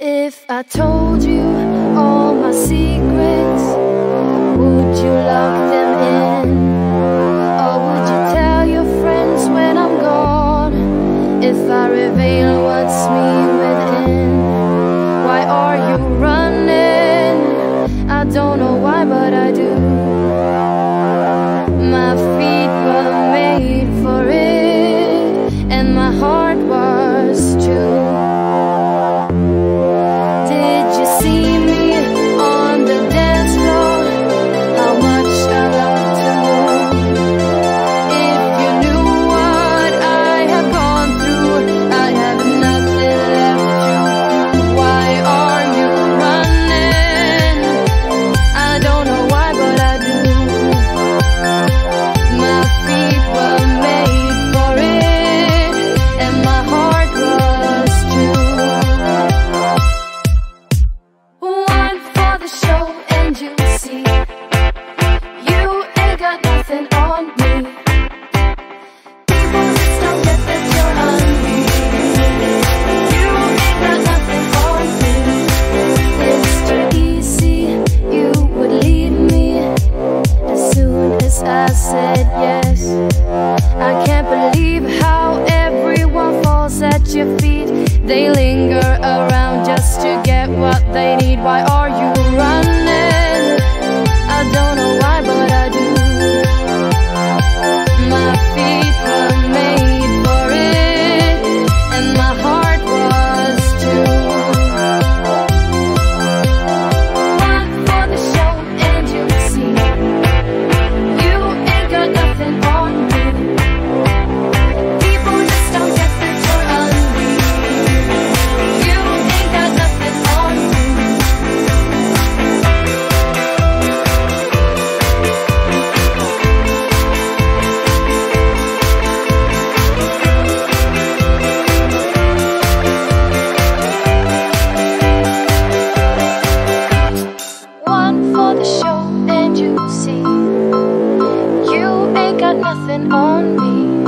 If I told you all my secrets, would you lock them in? Or would you tell your friends when I'm gone? If I reveal what's me within, why are you running? got nothing on me. the show, and you see, you ain't got nothing on me.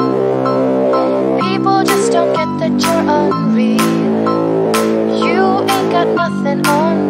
People just don't get that you're unreal. You ain't got nothing on me.